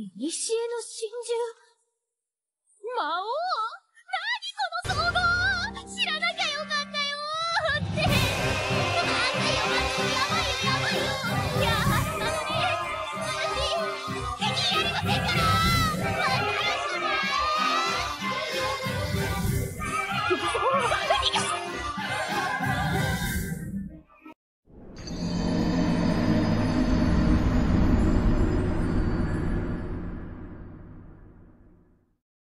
いにしえの真珠